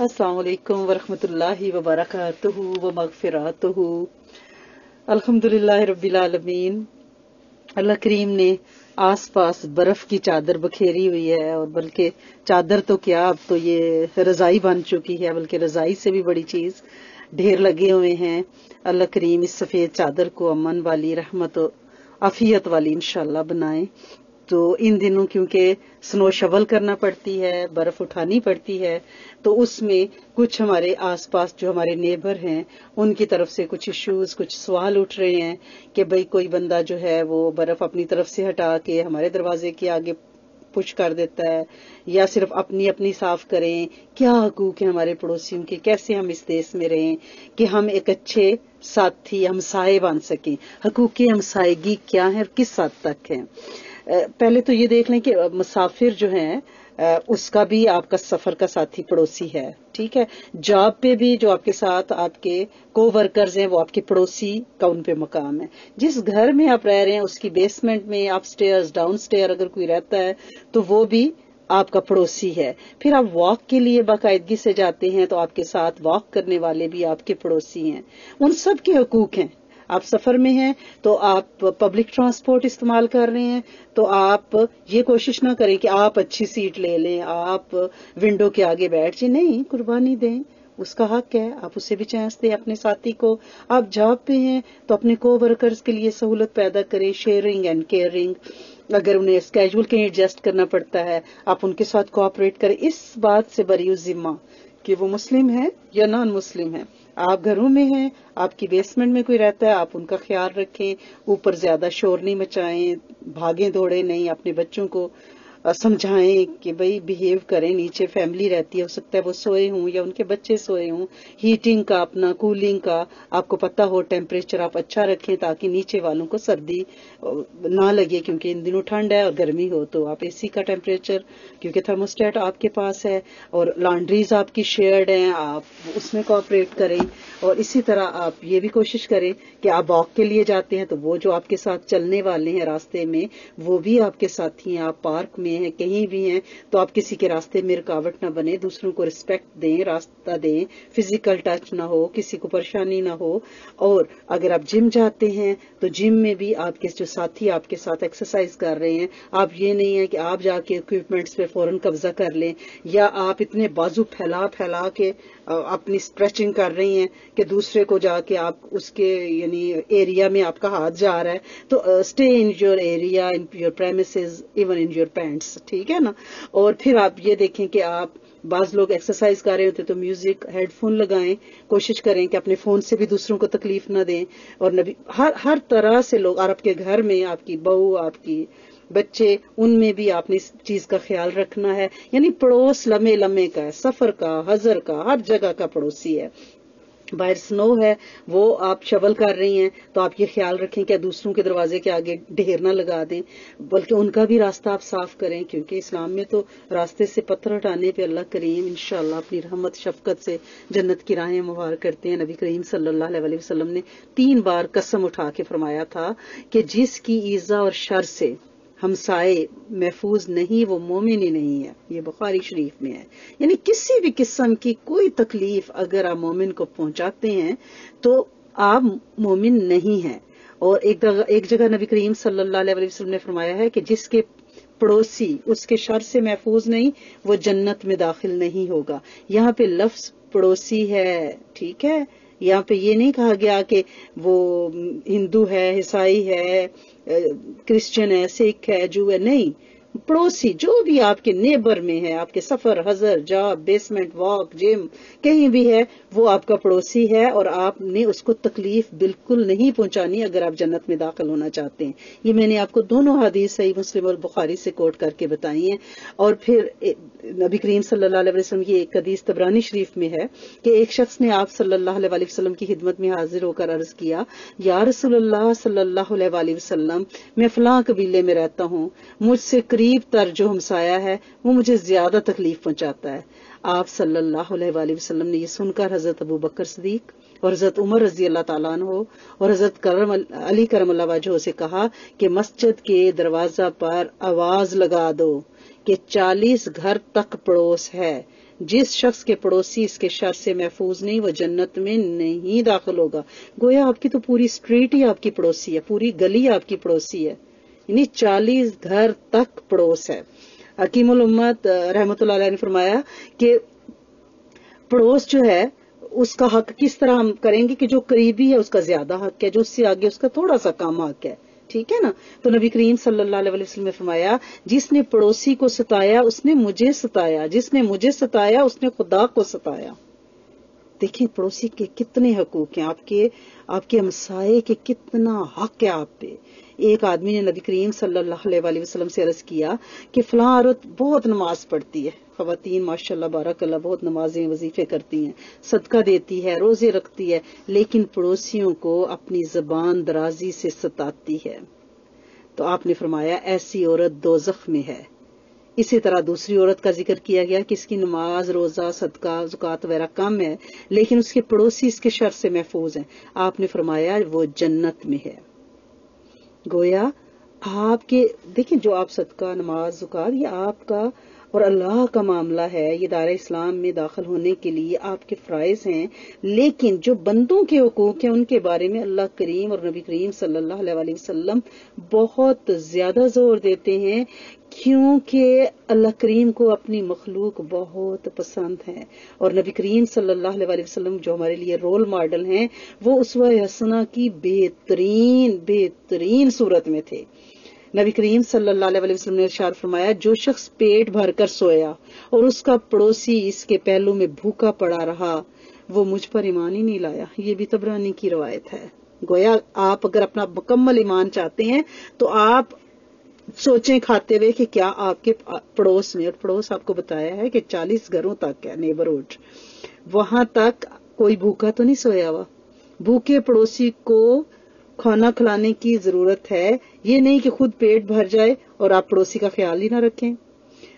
السلام علیکم ورحمۃ اللہ وبرکاتہ و مغفراتہ الحمد للہ رب العالمین۔ اللہ کریم نے آس پاس برف کی چادر بکھیری ہوئی ہے اور بلکہ چادر تو کیا اب تو یہ رضائی بن چکی ہے، بلکہ رضائی سے بھی بڑی چیز ڈھیر لگے ہوئے ہیں۔ اللہ کریم اس سفید چادر کو امن والی، رحمت و عفیت والی انشاءاللہ بنائے۔ تو ان دنوں کیونکہ سنو شول کرنا پڑتی ہے، برف اٹھانی پڑتی ہے، تو اس میں کچھ ہمارے آس پاس جو ہمارے نیبر ہیں، ان کی طرف سے کچھ ایشوز کچھ سوال اٹھ رہے ہیں کہ بھئی کوئی بندہ جو ہے وہ برف اپنی طرف سے ہٹا کے ہمارے دروازے کے آگے پش کر دیتا ہے یا صرف اپنی اپنی صاف کریں۔ کیا حقوق ہیں ہمارے پڑوسیوں کے؟ کیسے ہم اس دیش میں رہیں کہ ہم ایک اچھے ساتھی ہمسائے بن سکیں؟ حقوق کی ہمسائیگی کیا ہے اور کس حد تک ہے پہلے تو یہ دیکھ لیں کہ مسافر جو ہیں اس کا بھی آپ کا سفر کا ساتھی پڑوسی ہے، ٹھیک ہے؟ جاب پہ بھی جو آپ کے ساتھ آپ کے کو ورکرز ہیں، وہ آپ کے پڑوسی کا ان پہ مقام ہے۔ جس گھر میں آپ رہ رہے ہیں، اس کی بیسمنٹ میں اپ سٹیئرز ڈاؤن سٹیئر اگر کوئی رہتا ہے، تو وہ بھی آپ کا پڑوسی ہے۔ پھر آپ واک کے لیے باقاعدگی سے جاتے ہیں، تو آپ کے ساتھ واک کرنے والے بھی آپ کے پڑوسی ہیں۔ ان سب کے حقوق ہیں۔ آپ سفر میں ہیں تو آپ پبلک ٹرانسپورٹ استعمال کر رہے ہیں، تو آپ یہ کوشش نہ کریں کہ آپ اچھی سیٹ لے لیں، آپ ونڈو کے آگے بیٹھ جائیں۔ نہیں، قربانی دیں۔ اس کا حق ہے۔ آپ اسے بھی چانس دیں اپنے ساتھی کو۔ آپ جاب پہ ہیں تو اپنے کو ورکرز کے لیے سہولت پیدا کریں شیئرنگ اینڈ کیئرنگ اگر انہیں اسکیجول کہیں ایڈجسٹ کرنا پڑتا ہے، آپ ان کے ساتھ کوآپریٹ کریں۔ اس بات سے بری ذمہ کہ وہ مسلم ہے یا نان مسلم ہے آپ گھروں میں ہیں، آپ کی بیسمنٹ میں کوئی رہتا ہے، آپ ان کا خیال رکھیں، اوپر زیادہ شور نہیں مچائیں، بھاگیں دوڑے نہیں، اپنے بچوں کو سمجھائیں کہ بھئی بہیو کریں، نیچے فیملی رہتی ہے، ہو سکتا ہے وہ سوئے ہوں یا ان کے بچے سوئے ہوں۔ ہیٹنگ کا اپنا کولنگ کا، آپ کو پتا ہو ٹیمپریچر آپ اچھا رکھیں تاکہ نیچے والوں کو سردی نہ لگے کیونکہ ان دنوں ٹھنڈ ہے اور گرمی ہو تو آپ اے سی کا ٹیمپریچر کیونکہ تھرموسٹیٹ آپ کے پاس ہے اور لانڈریز آپ کی شیئرڈ ہیں، آپ اس میں کوپریٹ کریں۔ اور اسی طرح آپ یہ بھی کوشش کریں کہ آپ واک کے لیے جاتے ہیں تو وہ جو آپ کے ساتھ چلنے والے ہیں راستے میں، وہ بھی آپ کے ساتھی ہیں، آپ پارک میں ہیں، کہیں بھی ہیں، تو آپ کسی کے راستے میں رکاوٹ نہ بنے، دوسروں کو رسپیکٹ دیں، راستہ دیں فزیکل ٹچ نہ ہو، کسی کو پریشانی نہ ہو۔ اور اگر آپ جم جاتے ہیں، تو جم میں بھی آپ کے جو ساتھی آپ کے ساتھ ایکسرسائز کر رہے ہیں، آپ یہ نہیں ہے کہ آپ جا کے اکوپمنٹس پہ فوراً قبضہ کر لیں، یا آپ اتنے بازو پھیلا پھیلا کے اپنی اسٹریچنگ کر رہی ہیں کہ دوسرے کو جا کے آپ اس کے یعنی ایریا میں آپ کا ہاتھ جا رہا ہے۔ تو stay in your area in your premises even in your pants ٹھیک ہے نا؟ اور پھر آپ یہ دیکھیں کہ آپ بعض لوگ ایکسرسائز کر رہے ہوتے تو میوزک ہیڈ فون لگائیں۔ کوشش کریں کہ اپنے فون سے بھی دوسروں کو تکلیف نہ دیں۔ اور نبی، ہر ہر طرح سے لوگ، اور آپ کے گھر میں آپ کی بہو، آپ کی بچے، ان میں بھی آپ نے اس چیز کا خیال رکھنا ہے۔ یعنی پڑوس لمے لمے کا ہے سفر کا ہزر کا، ہر جگہ کا پڑوسی ہے۔ باہر سنو ہے، وہ آپ شول کر رہی ہیں تو آپ یہ خیال رکھیں کہ دوسروں کے دروازے کے آگے ڈھیر نہ لگا دیں، بلکہ ان کا بھی راستہ آپ صاف کریں، کیونکہ اسلام میں تو راستے سے پتھر ہٹانے پہ اللہ کریم انشاءاللہ اپنی رحمت، شفقت سے جنت کی راہیں مبار کرتے ہیں۔ نبی کریم صلی اللہ علیہ وسلم نے تین بار قسم اٹھا کے فرمایا تھا کہ جس کی ایزا اور شر سے ہمسائے محفوظ نہیں، وہ مومن ہی نہیں ہے۔ یہ بخاری شریف میں ہے۔ یعنی کسی بھی قسم کی کوئی تکلیف اگر آپ مومن کو پہنچاتے ہیں تو آپ مومن نہیں ہیں۔ اور ایک جگہ نبی کریم صلی اللہ علیہ وسلم نے فرمایا ہے کہ جس کے پڑوسی، اس کے شر سے محفوظ نہیں، وہ جنت میں داخل نہیں ہوگا۔ یہاں پہ لفظ پڑوسی ہے، ٹھیک ہے؟ یہاں پہ یہ نہیں کہا گیا کہ وہ ہندو ہے، عیسائی ہے کرسچن ہے، سکھ ہے، جو ہے، نہیں۔ پڑوسی جو بھی آپ کے نیبر میں ہے، آپ کے سفر ہزر جاب بیسمنٹ واک جم کہیں بھی ہے، وہ آپ کا پڑوسی ہے اور آپ نے اس کو تکلیف بالکل نہیں پہنچانی اگر آپ جنت میں داخل ہونا چاہتے ہیں۔ یہ میں نے آپ کو دونوں حدیث صحیح مسلم اور بخاری سے کوٹ کر کے بتائی ہیں۔ اور پھر نبی کریم صلی اللہ علیہ وسلم کی ایک حدیث تبرانی شریف میں ہے کہ ایک شخص نے آپ صلی اللہ علیہ وسلم کی خدمت میں حاضر ہو کر عرض کیا، یا رسول اللہ صلی اللہ علیہ وسلم، میں فلاں قبیلے میں رہتا ہوں، مجھ سے قریب تر جو ہمسایا ہے، وہ مجھے زیادہ تکلیف پہنچاتا ہے۔ آپ صلی اللہ علیہ وآلہ وسلم نے یہ سن کر حضرت ابو بکر صدیق اور حضرت عمر رضی اللہ تعالیٰ عنہ اور حضرت کرم علی کرم اللہ وجہ سے کہا کہ مسجد کے دروازہ پر آواز لگا دو کہ چالیس گھر تک پڑوس ہے۔ جس شخص کے پڑوسی اس کے شر سے محفوظ نہیں، وہ جنت میں نہیں داخل ہوگا۔ گویا آپ کی تو پوری اسٹریٹ ہی آپ کی پڑوسی ہے، پوری گلی آپ کی پڑوسی ہے۔ یعنی چالیس گھر تک پڑوس ہے۔ حکیم الامت رحمت اللہ علیہ نے فرمایا کہ پڑوس جو ہے، اس کا حق کس طرح ہم کریں گے کہ جو قریبی ہے، اس کا زیادہ حق ہے، جو اس سے آگے اس کا تھوڑا سا کم حق ہے۔ ٹھیک ہے نا؟ تو نبی کریم صلی اللہ علیہ وسلم نے فرمایا، جس نے پڑوسی کو ستایا، اس نے مجھے ستایا۔ جس نے مجھے ستایا، اس نے خدا کو ستایا۔ دیکھیں، پڑوسی کے کتنے حقوق ہیں۔ آپ کے آپ کے ہمسائے کے کتنا حق ہے آپ پہ۔ ایک آدمی نے نبی کریم صلی اللہ علیہ وسلم سے عرض کیا کہ فلاں عورت بہت نماز پڑھتی ہے۔ خواتین ماشاء اللہ بارک اللہ بہت نمازیں وظیفے کرتی ہیں، صدقہ دیتی ہے، روزے رکھتی ہے، لیکن پڑوسیوں کو اپنی زبان درازی سے ستاتی ہے۔ تو آپ نے فرمایا، ایسی عورت دو میں ہے۔ اسی طرح دوسری عورت کا ذکر کیا گیا کہ اس کی نماز، روزہ، صدقہ زکات وغیرہ کم ہے، لیکن اس کے پڑوسی اس کے شر سے محفوظ ہیں۔ آپ نے فرمایا، وہ جنت میں ہے۔ گویا آپ کے دیکھیں جو آپ صدقہ نماز زکات یہ آپ کا اور اللہ کا معاملہ ہے، یہ دار اسلام میں داخل ہونے کے لیے آپ کے فرائض ہیں، لیکن جو بندوں کے حقوق ہیں، ان کے بارے میں اللہ کریم اور نبی کریم صلی اللہ علیہ وسلم بہت زیادہ زور دیتے ہیں، کیونکہ اللہ کریم کو اپنی مخلوق بہت پسند ہے۔ اور نبی کریم صلی اللہ علیہ وسلم جو ہمارے لیے رول ماڈل ہیں، وہ اس حسنہ کی بہترین بہترین صورت میں تھے۔ نبی کریم صلی اللہ علیہ وسلم نے ارشاد فرمایا، جو شخص پیٹ بھر کر سویا اور اس کا پڑوسی اس کے پہلو میں بھوکا پڑا رہا، وہ مجھ پر ایمان ہی نہیں لایا۔ یہ بھی تبرانی کی روایت ہے۔ گویا آپ اگر اپنا مکمل ایمان چاہتے ہیں، تو آپ سوچیں کھاتے ہوئے کہ کیا آپ کے پڑوس میں، اور پڑوس آپ کو بتایا ہے کہ چالیس گھروں تک ہے نیبرہڈ وہاں تک کوئی بھوکا تو نہیں سویا ہوا۔ بھوکے پڑوسی کو کھانا کھلانے کی ضرورت ہے۔ یہ نہیں کہ خود پیٹ بھر جائے اور آپ پڑوسی کا خیال ہی نہ رکھیں۔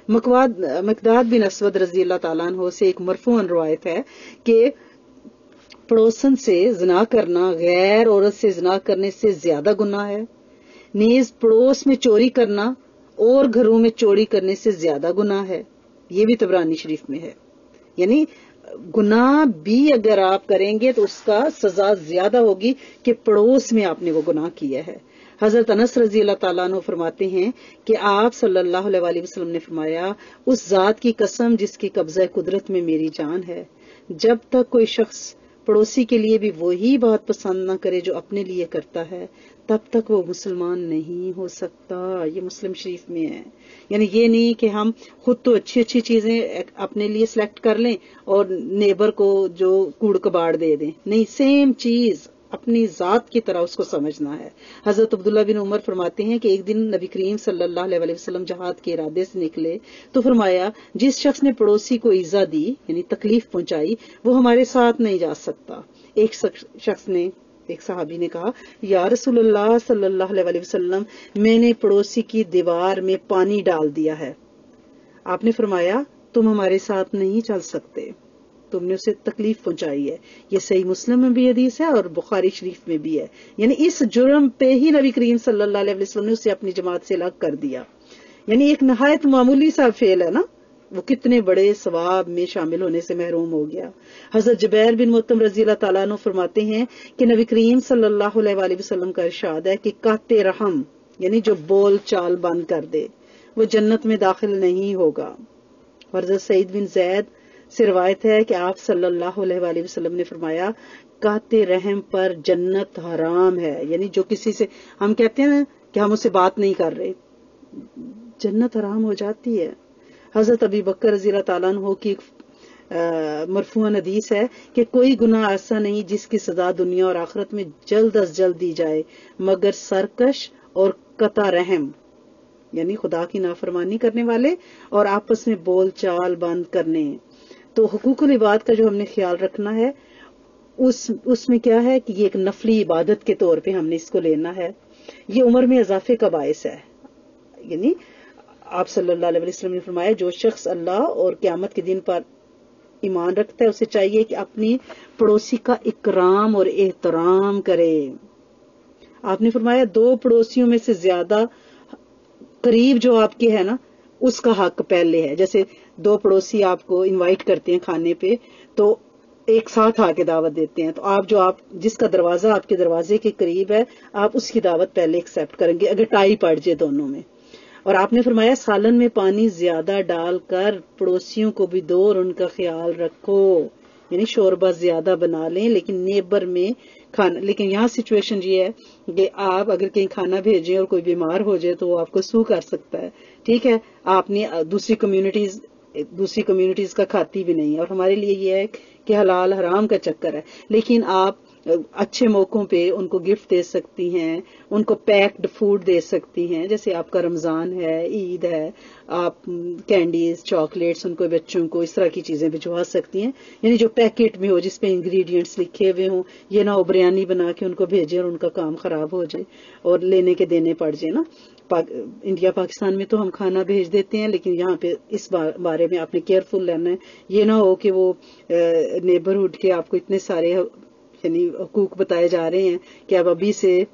مقداد بن اسود رضی اللہ تعالیٰ عنہ سے ایک مرفون روایت ہے کہ پڑوسن سے زنا کرنا غیر عورت سے زنا کرنے سے زیادہ گناہ ہے۔ نیز پڑوس میں چوری کرنا اور گھروں میں چوری کرنے سے زیادہ گناہ ہے۔ یہ بھی تبرانی شریف میں ہے۔ یعنی گناہ بھی اگر آپ کریں گے تو اس کا سزا زیادہ ہوگی کہ پڑوس میں آپ نے وہ گناہ کیا ہے۔ حضرت انس رضی اللہ تعالیٰ عنہ فرماتے ہیں کہ آپ صلی اللہ علیہ وسلم نے فرمایا، اس ذات کی قسم جس کی قبضہ قدرت میں میری جان ہے۔ جب تک کوئی شخص پڑوسی کے لیے بھی وہی بات پسند نہ کرے جو اپنے لیے کرتا ہے تب تک وہ مسلمان نہیں ہو سکتا، یہ مسلم شریف میں ہے۔ یعنی یہ نہیں کہ ہم خود تو اچھی اچھی چیزیں اپنے لیے سلیکٹ کر لیں اور نیبر کو جو کوڑ کباڑ دے دیں۔ نہیں سیم چیز اپنی ذات کی طرح اس کو سمجھنا ہے۔ حضرت عبداللہ بن عمر فرماتے ہیں کہ ایک دن نبی کریم صلی اللہ علیہ وسلم جہاد کے ارادے سے نکلے تو فرمایا، جس شخص نے پڑوسی کو ایزا دی یعنی تکلیف پہنچائی، وہ ہمارے ساتھ نہیں جا سکتا۔ ایک شخص نے ایک صحابی نے کہا، یا رسول اللہ صلی اللہ علیہ وسلم، میں نے پڑوسی کی دیوار میں پانی ڈال دیا ہے۔ آپ نے فرمایا، تم ہمارے ساتھ نہیں چل سکتے۔ تم نے اسے تکلیف پہنچائی ہے۔ یہ صحیح مسلم میں بھی حدیث ہے اور بخاری شریف میں بھی ہے۔ یعنی اس جرم پہ ہی نبی کریم صلی اللہ علیہ وسلم نے اسے اپنی جماعت سے الگ کر دیا۔ یعنی ایک نہایت معمولی سا فیل ہے نا؟ وہ کتنے بڑے ثواب میں شامل ہونے سے محروم ہو گیا۔ حضرت جبیر بن متم رضی اللہ تعالیٰ عنہ فرماتے ہیں کہ نبی کریم صلی اللہ علیہ وسلم کا ارشاد ہے کہ کاتے رحم یعنی جو بول چال بند کر دے، وہ جنت میں داخل نہیں ہوگا۔ حضرت سعید بن زید سے روایت ہے کہ آپ صلی اللہ علیہ وسلم نے فرمایا کاتے رحم پر جنت حرام ہے۔ یعنی جو کسی سے، ہم کہتے ہیں کہ ہم اسے بات نہیں کر رہے۔ جنت حرام ہو جاتی ہے۔ حضرت ابی بکر رضی اللہ تعالیٰ عنہ کی مرفوع حدیث ہے کہ کوئی گناہ ایسا نہیں جس کی سزا دنیا اور آخرت میں جلد از جلد دی جائے، مگر سرکش اور قطع رحم یعنی خدا کی نافرمانی کرنے والے اور آپس میں بول چال بند کرنے۔ تو حقوق العباد کا جو ہم نے خیال رکھنا ہے، اس اس میں کیا ہے کہ یہ ایک نفلی عبادت کے طور پہ ہم نے اس کو لینا ہے۔ یہ عمر میں اضافے کا باعث ہے۔ یعنی آپ صلی اللہ علیہ وسلم نے فرمایا، جو شخص اللہ اور قیامت کے دن پر ایمان رکھتا ہے، اسے چاہیے کہ اپنی پڑوسی کا اکرام اور احترام کرے۔ آپ نے فرمایا، دو پڑوسیوں میں سے زیادہ قریب جو آپ کے ہے نا، اس کا حق پہلے ہے۔ جیسے دو پڑوسی آپ کو انوائٹ کرتے ہیں کھانے پہ، تو ایک ساتھ آ کے دعوت دیتے ہیں۔ تو آپ جو آپ، جس کا دروازہ آپ کے دروازے کے قریب ہے، آپ اس کی دعوت پہلے ایکسپٹ کریں گے، اگر ٹائی پڑ جائے دونوں میں۔ اور آپ نے فرمایا سالن میں پانی زیادہ ڈال کر پڑوسیوں کو بھی دو اور ان کا خیال رکھو۔ یعنی شوربہ زیادہ بنا لیں، لیکن نیبر میں کھانا لیکن یہاں سچویشن یہ ہے کہ آپ اگر کہیں کھانا بھیجیں اور کوئی بیمار ہو جائے تو وہ آپ کو سو کر سکتا ہے۔ ٹھیک ہے، آپ نے دوسری کمیونٹیز دوسری کمیونٹیز کا کھاتی بھی نہیں اور ہمارے لیے یہ ہے کہ حلال حرام کا چکر ہے۔ لیکن آپ اچھے موقعوں پہ ان کو گفٹ دے سکتی ہیں، ان کو پیکڈ فوڈ دے سکتی ہیں، جیسے آپ کا رمضان ہے، عید ہے، آپ کینڈیز چاکلیٹس ان کو بچوں کو اس طرح کی چیزیں بھجوا سکتی ہیں۔ یعنی جو پیکٹ میں ہو، جس پہ انگریڈینٹس لکھے ہوئے ہوں، یہ نہ ہو بریانی بنا کے ان کو بھیجے اور ان کا کام خراب ہو جائے اور لینے کے دینے پڑ جائے نا۔ انڈیا، پاکستان میں تو ہم کھانا بھیج دیتے ہیں، لیکن یہاں پہ اس بارے میں آپ نے کیئرفل رہنا ہے۔ یہ نہ ہو کہ وہ نیبرہڈ کے آپ کو اتنے سارے یعنی حقوق بتائے جا رہے ہیں کہ آپ ابھی سے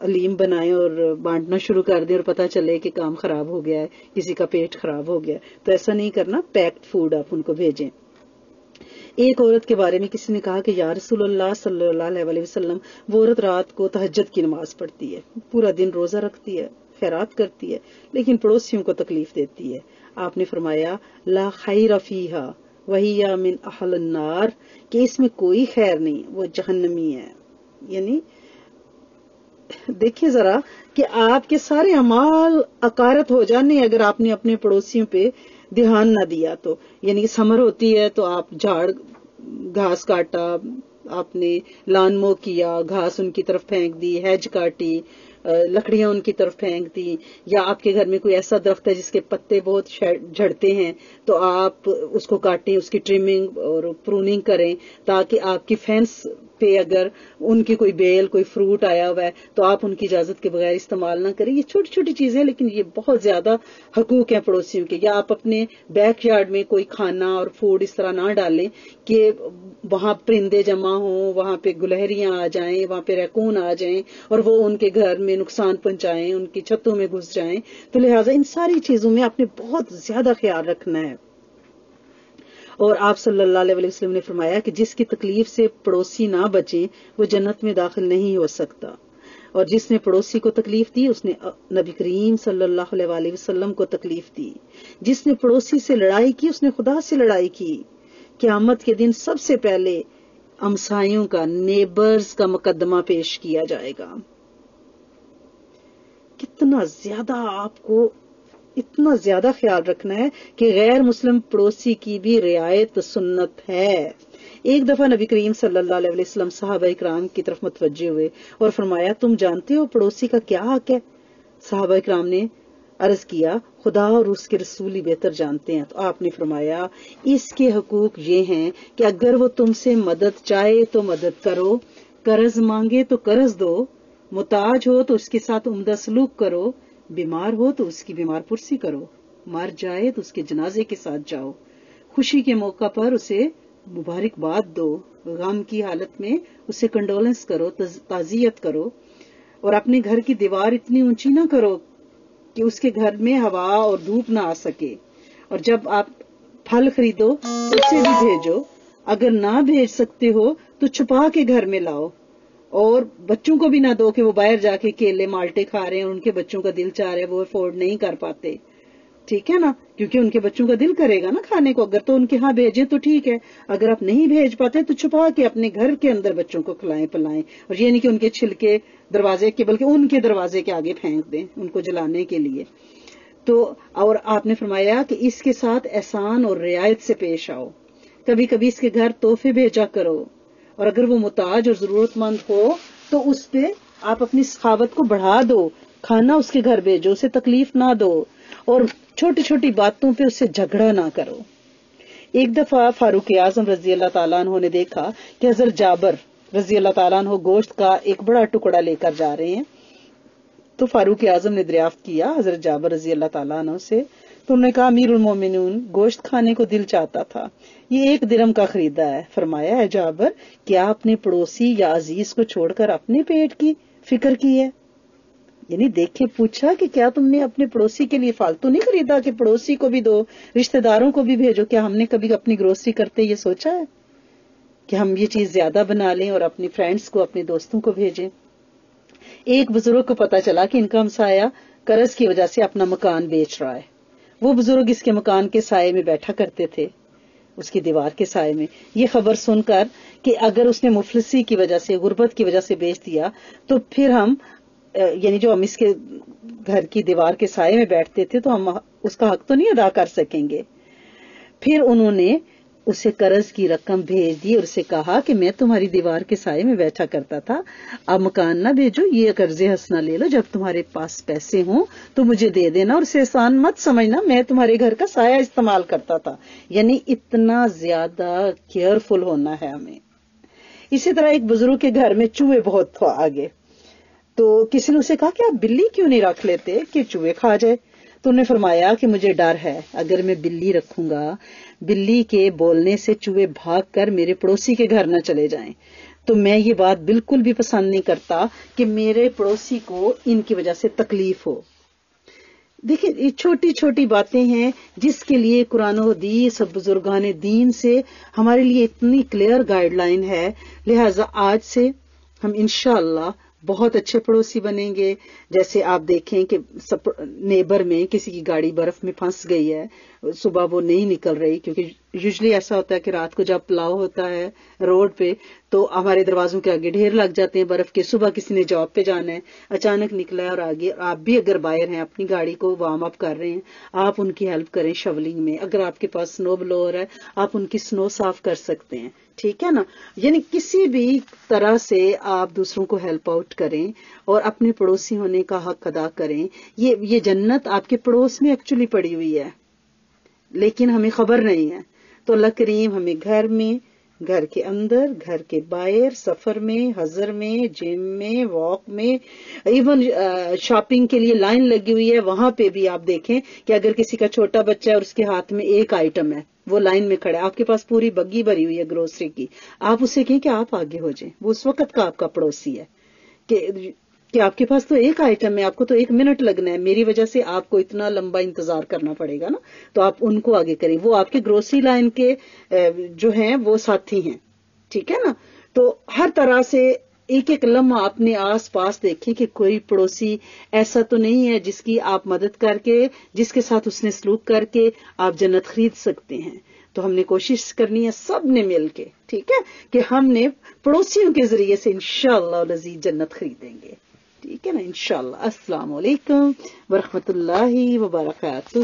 علیم بنائیں اور بانٹنا شروع کر دیں اور پتہ چلے کہ کام خراب ہو گیا ہے، کسی کا پیٹ خراب ہو گیا تو ایسا نہیں کرنا، پیکڈ فوڈ آپ ان کو بھیجیں۔ ایک عورت کے بارے میں کسی نے کہا کہ یا رسول اللہ صلی اللہ علیہ وسلم، وہ عورت رات کو تہجد کی نماز پڑھتی ہے۔ پورا دن روزہ رکھتی ہے، خیرات کرتی ہے، لیکن پڑوسیوں کو تکلیف دیتی ہے۔ آپ نے فرمایا، لا خیر فیہا۔ وہی من اہل النار کہ اس میں کوئی خیر نہیں، وہ جہنمی ہے۔ یعنی دیکھیے ذرا کہ آپ کے سارے امال اکارت ہو جانے اگر آپ نے اپنے پڑوسیوں پہ دھیان نہ دیا تو۔ یعنی سمر ہوتی ہے تو آپ جھاڑ، گھاس کاٹا، آپ نے لان مو کیا، گھاس ان کی طرف پھینک دی، ہیج کاٹی۔ لکڑیاں ان کی طرف پھینک دی یا آپ کے گھر میں کوئی ایسا درخت ہے جس کے پتے بہت جھڑتے ہیں، تو آپ اس کو کاٹیں، اس کی ٹریمنگ اور پروننگ کریں تاکہ آپ کی فینس پہ اگر ان کی کوئی بیل، کوئی فروٹ آیا ہوا ہے، تو آپ ان کی اجازت کے بغیر استعمال نہ کریں۔ یہ چھوٹی چھوٹی چیزیں لیکن یہ بہت زیادہ حقوق ہیں پڑوسیوں کے۔ یا آپ اپنے بیک یارڈ میں کوئی کھانا اور فوڈ اس طرح نہ ڈالیں کہ وہاں پرندے جمع ہوں، وہاں پہ گلہریاں آ جائیں، وہاں پہ ریکون آ جائیں اور وہ ان کے گھر میں نقصان پہنچائیں، ان کی چھتوں میں گھس جائیں۔ تو لہٰذا ان ساری چیزوں میں آپ نے بہت زیادہ خیال رکھنا ہے۔ اور آپ صلی اللہ علیہ وسلم نے فرمایا کہ جس کی تکلیف سے پڑوسی نہ بچے وہ جنت میں داخل نہیں ہو سکتا۔ اور جس نے پڑوسی کو تکلیف دی، اس نے نبی کریم صلی اللہ علیہ وسلم کو تکلیف دی۔ جس نے پڑوسی سے لڑائی کی، اس نے خدا سے لڑائی کی۔ قیامت کے دن سب سے پہلے امسائیوں کا، نیبرز کا مقدمہ پیش کیا جائے گا۔ کتنا زیادہ آپ کو اتنا زیادہ خیال رکھنا ہے کہ غیر مسلم پڑوسی کی بھی رعایت سنت ہے۔ ایک دفعہ نبی کریم صلی اللہ علیہ وسلم صحابہ اکرام کی طرف متوجہ ہوئے اور فرمایا، تم جانتے ہو پڑوسی کا کیا حق ہے؟ صحابہ اکرام نے عرض کیا، خدا اور اس کے رسولی بہتر جانتے ہیں۔ تو آپ نے فرمایا، اس کے حقوق یہ ہیں کہ اگر وہ تم سے مدد چاہے تو مدد کرو، قرض مانگے تو قرض دو متاج ہو تو اس کے ساتھ عمدہ سلوک کرو۔ بیمار ہو تو اس کی بیمار پرسی کرو۔ مر جائے تو اس کے جنازے کے ساتھ جاؤ۔ خوشی کے موقع پر اسے مبارکباد دو۔ غم کی حالت میں اسے کنڈولنس کرو تعزیت کرو۔ اور اپنے گھر کی دیوار اتنی اونچی نہ کرو کہ اس کے گھر میں ہوا اور دھوپ نہ آ سکے۔ اور جب آپ پھل خریدو تو اسے بھی بھیجو۔ اگر نہ بھیج سکتے ہو تو چھپا کے گھر میں لاؤ۔ اور بچوں کو بھی نہ دو کہ وہ باہر جا کے کیلے مالٹے کھا رہے ہیں ان کے بچوں کا دل چاہ رہے وہ افورڈ نہیں کر پاتے۔ ٹھیک ہے نا؟ کیونکہ ان کے بچوں کا دل کرے گا نا کھانے کو۔ اگر تو ان کے ہاں بھیجے تو ٹھیک ہے۔ اگر آپ نہیں بھیج پاتے تو چھپا کے اپنے گھر کے اندر بچوں کو کھلائیں پلائیں۔ اور یہ نہیں کہ ان کے چھلکے دروازے کے بلکہ ان کے دروازے کے آگے پھینک دیں ان کو جلانے کے لیے۔ تو اور آپ نے فرمایا کہ اس کے ساتھ احسان اور رعایت سے پیش آؤ۔ کبھی کبھی اس کے گھر تحفے بھیجا کرو۔ اور اگر وہ متاج اور ضرورت مند ہو، تو اس پہ آپ اپنی سخاوت کو بڑھا دو، کھانا اس کے گھر بھیجو، اسے تکلیف نہ دو، اور چھوٹی چھوٹی باتوں پہ اسے جھگڑا نہ کرو۔ ایک دفعہ فاروق اعظم رضی اللہ تعالیٰ عنہ نے دیکھا کہ حضرت جابر رضی اللہ تعالیٰ عنہ گوشت کا ایک بڑا ٹکڑا لے کر جا رہے ہیں۔ تو فاروق اعظم نے دریافت کیا، حضرت جابر رضی اللہ تعالیٰ عنہ سے تو انہوں نے کہا، امیر المومنون، گوشت کھانے کو دل چاہتا تھا۔ یہ ایک درم کا خریدا ہے۔ فرمایا ہے جابر، کیا اپنے پڑوسی یا عزیز کو چھوڑ کر اپنے پیٹ کی فکر کی ہے؟ یعنی دیکھے، پوچھا کہ کیا تم نے اپنے پڑوسی کے لیے فالتو نہیں خریدا کہ پڑوسی کو بھی دو، رشتہ داروں کو بھی بھیجو؟ کیا ہم نے کبھی اپنی گروسری کرتے یہ سوچا ہے کہ ہم یہ چیز زیادہ بنا لیں اور اپنی فرینڈز کو، اپنے دوستوں کو بھیجیں؟ ایک بزرگ کو پتا چلا کہ ان کا ہمسایا قرض کی وجہ سے اپنا مکان بیچ رہا ہے۔ وہ بزرگ اس کے مکان کے سائے میں بیٹھا کرتے تھے، اس کی دیوار کے سائے میں۔ یہ خبر سن کر کہ اگر اس نے مفلسی کی وجہ سے، غربت کی وجہ سے بیچ دیا، تو پھر ہم یعنی جو ہم اس کے گھر کی دیوار کے سائے میں بیٹھتے تھے، تو ہم اس کا حق تو نہیں ادا کر سکیں گے۔ پھر انہوں نے اسے قرض کی رقم بھیج دی اور اسے کہا کہ میں تمہاری دیوار کے سائے میں بیٹھا کرتا تھا۔ اب مکان نہ بھیجو، یہ قرض ہنسنا لے لو۔ جب تمہارے پاس پیسے ہوں تو مجھے دے دینا اور اسے احسان مت سمجھنا، میں تمہارے گھر کا سایہ استعمال کرتا تھا۔ یعنی اتنا زیادہ کیئرفل ہونا ہے ہمیں۔ اسی طرح ایک بزرگ کے گھر میں چوہے بہت تھا آگے۔ تو کسی نے اسے کہا کہ آپ بلی کیوں نہیں رکھ لیتے کہ چوہے کھا جائے؟ تو انہوں نے فرمایا کہ مجھے ڈر ہے، اگر میں بلی رکھوں گا، بلی کے بولنے سے چوہے بھاگ کر میرے پڑوسی کے گھر نہ چلے جائیں۔ تو میں یہ بات بالکل بھی پسند نہیں کرتا کہ میرے پڑوسی کو ان کی وجہ سے تکلیف ہو۔ دیکھیں، یہ چھوٹی چھوٹی باتیں ہیں جس کے لیے قرآن و حدیث بزرگان دین سے ہمارے لیے اتنی کلیئر گائیڈ لائن ہے۔ لہذا آج سے ہم انشاءاللہ اللہ بہت اچھے پڑوسی بنیں گے۔ جیسے آپ دیکھیں کہ نیبر میں کسی کی گاڑی برف میں پھنس گئی ہے صبح وہ نہیں نکل رہی، کیونکہ یوزلی ایسا ہوتا ہے کہ رات کو جب پلاؤ ہوتا ہے روڈ پہ، تو ہمارے دروازوں کے آگے ڈھیر لگ جاتے ہیں، برف کے، صبح کسی نے جاب پہ جانا ہے، اچانک نکلا ہے اور آگے آپ بھی اگر باہر ہیں، اپنی گاڑی کو وارم اپ کر رہے ہیں، آپ ان کی ہیلپ کریں شولنگ میں۔ اگر آپ کے پاس سنو بلوور ہے، آپ ان کی سنو صاف کر سکتے ہیں۔ ٹھیک ہے نا؟ یعنی کسی بھی طرح سے آپ دوسروں کو ہیلپ آؤٹ کریں اور اپنے پڑوسی ہونے کا حق ادا کریں۔ یہ یہ جنت آپ کے پڑوس میں ایکچولی پڑی ہوئی ہے۔ لیکن ہمیں خبر نہیں ہے۔ تو اللہ کریم ہمیں گھر میں، گھر کے اندر، گھر کے باہر، سفر میں، حضر میں، جم میں، واک میں ایون شاپنگ کے لیے لائن لگی ہوئی ہے۔ وہاں پہ بھی آپ دیکھیں کہ اگر کسی کا چھوٹا بچہ ہے اور اس کے ہاتھ میں ایک آئٹم ہے، وہ لائن میں کھڑا ہے۔ آپ کے پاس پوری بگی بھری ہوئی ہے گروسری کی۔ آپ اسے کہیں کہ آپ آگے ہو جائیں۔ وہ اس وقت کا آپ کا پڑوسی ہے کہ کہ آپ کے پاس تو ایک آئٹم ہے، آپ کو تو ایک منٹ لگنا ہے۔ میری وجہ سے آپ کو اتنا لمبا انتظار کرنا پڑے گا نا۔ تو آپ ان کو آگے کریں۔ وہ آپ کے گروسری لائن کے جو ہیں، وہ ساتھی ہیں۔ ٹھیک ہے نا؟ تو ہر طرح سے ایک ایک لمحہ اپنے آس پاس دیکھیں کہ کوئی پڑوسی ایسا تو نہیں ہے جس کی آپ مدد کر کے، جس کے ساتھ اس نے سلوک کر کے آپ جنت خرید سکتے ہیں۔ تو ہم نے کوشش کرنی ہے سب نے مل کے، ٹھیک ہے؟ کہ ہم نے پڑوسیوں کے ذریعے سے انشاءاللہ شاء جنت خریدیں گے۔ ٹھیک ہے نا انشاءاللہ السلام علیکم ورحمۃ اللہ وبرکاتہ